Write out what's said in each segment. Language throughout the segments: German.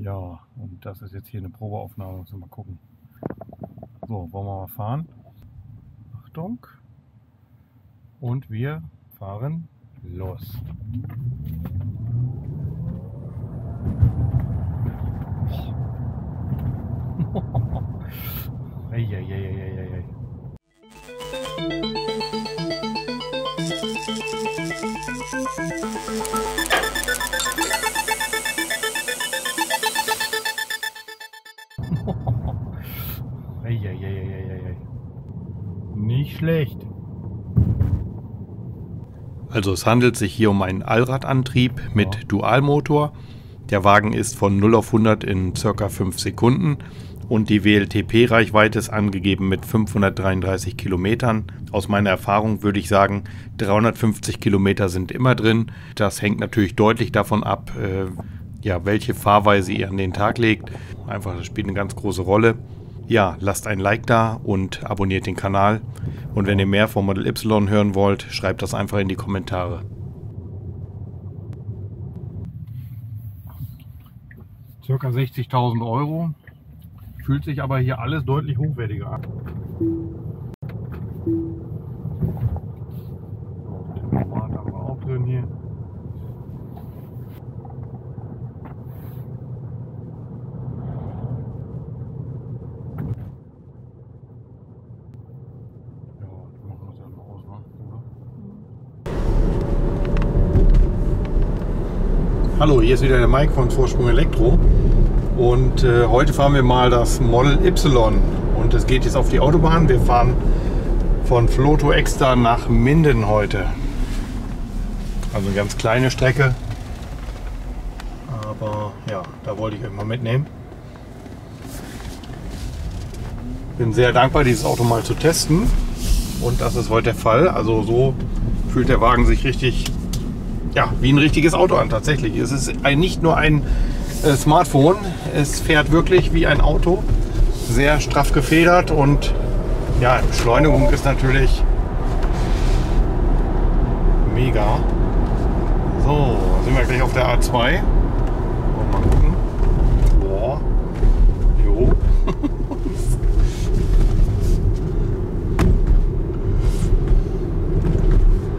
Ja, und das ist jetzt hier eine Probeaufnahme. Müssen wir mal gucken. So, wollen wir mal fahren? Achtung. Und wir fahren los. Eieieiei. Eieieiei. Schlecht. Also es handelt sich hier um einen Allradantrieb mit Ja. Dualmotor. Der Wagen ist von 0 auf 100 in circa 5 Sekunden und die WLTP-Reichweite ist angegeben mit 533 Kilometern. Aus meiner Erfahrung würde ich sagen, 350 Kilometer sind immer drin. Das hängt natürlich deutlich davon ab, äh, ja, welche Fahrweise ihr an den Tag legt. Einfach, das spielt eine ganz große Rolle. Ja, lasst ein Like da und abonniert den Kanal. Und wenn ihr mehr vom Model Y hören wollt, schreibt das einfach in die Kommentare. Circa 60.000 Euro. Fühlt sich aber hier alles deutlich hochwertiger an. Haben wir auch drin hier. Ja, dann machen wir das einfach aus, ne? oder? Hallo, hier ist wieder der Mike von Vorsprung Elektro. Und äh, heute fahren wir mal das Model Y. Und es geht jetzt auf die Autobahn. Wir fahren von Floto Extra nach Minden heute. Also eine ganz kleine Strecke. Aber ja, da wollte ich euch mal mitnehmen. Bin sehr dankbar, dieses Auto mal zu testen. Und das ist heute der Fall. Also so fühlt der Wagen sich richtig, ja, wie ein richtiges Auto an tatsächlich. Es ist ein, nicht nur ein äh, Smartphone, es fährt wirklich wie ein Auto. Sehr straff gefedert und ja, Beschleunigung ist natürlich mega. So, sind wir gleich auf der A2. Wollen wir Mal gucken. Boah. Jo.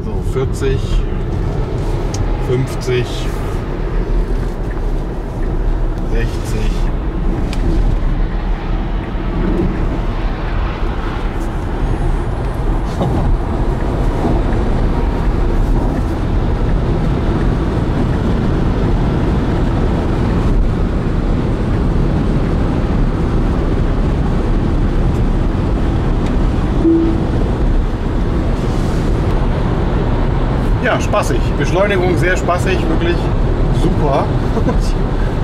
So, 40, 50, 60. Ja, spaßig. Beschleunigung sehr spaßig, wirklich super.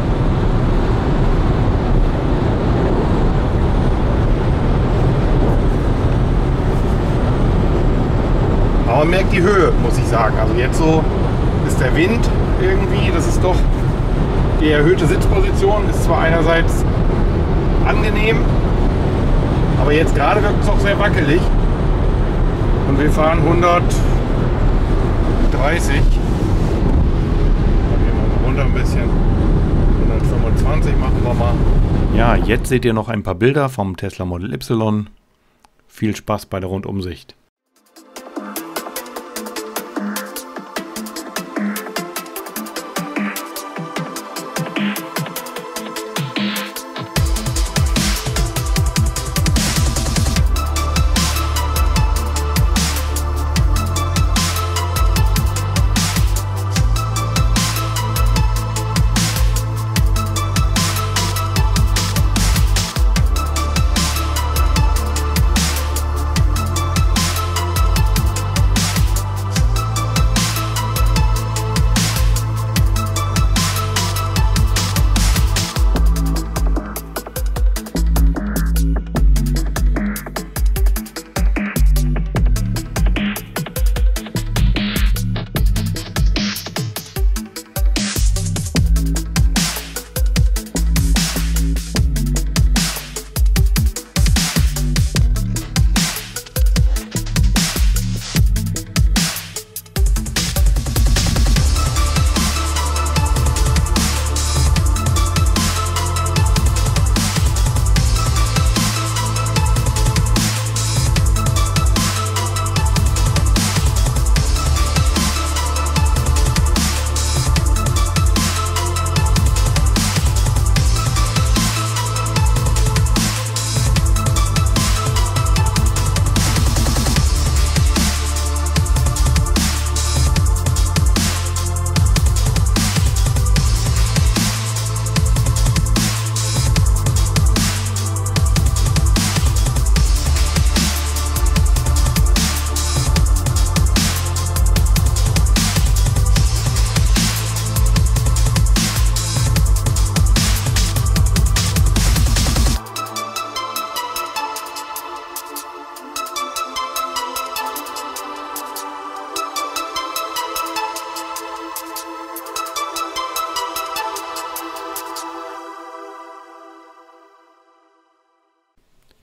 man merkt die Höhe, muss ich sagen. Also jetzt so ist der Wind irgendwie, das ist doch die erhöhte Sitzposition, ist zwar einerseits angenehm, aber jetzt gerade wirkt es auch sehr wackelig. Und wir fahren 130. Dann gehen wir mal runter ein bisschen. 125 machen wir mal. Ja, jetzt seht ihr noch ein paar Bilder vom Tesla Model Y. Viel Spaß bei der Rundumsicht.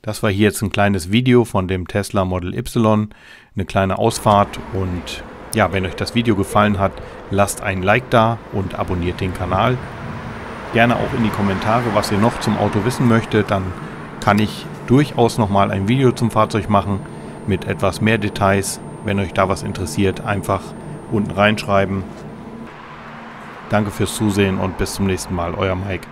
Das war hier jetzt ein kleines Video von dem Tesla Model Y, eine kleine Ausfahrt und ja, wenn euch das Video gefallen hat, lasst ein Like da und abonniert den Kanal. Gerne auch in die Kommentare, was ihr noch zum Auto wissen möchtet, dann kann ich durchaus nochmal ein Video zum Fahrzeug machen mit etwas mehr Details. Wenn euch da was interessiert, einfach unten reinschreiben. Danke fürs Zusehen und bis zum nächsten Mal, euer Mike.